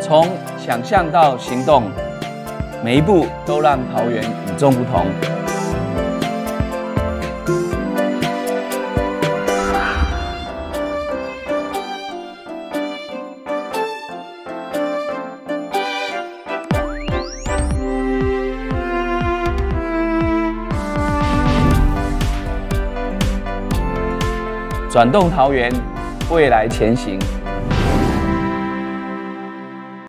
从想象到行动每一步都让桃园与众不同。转动桃园未来前行。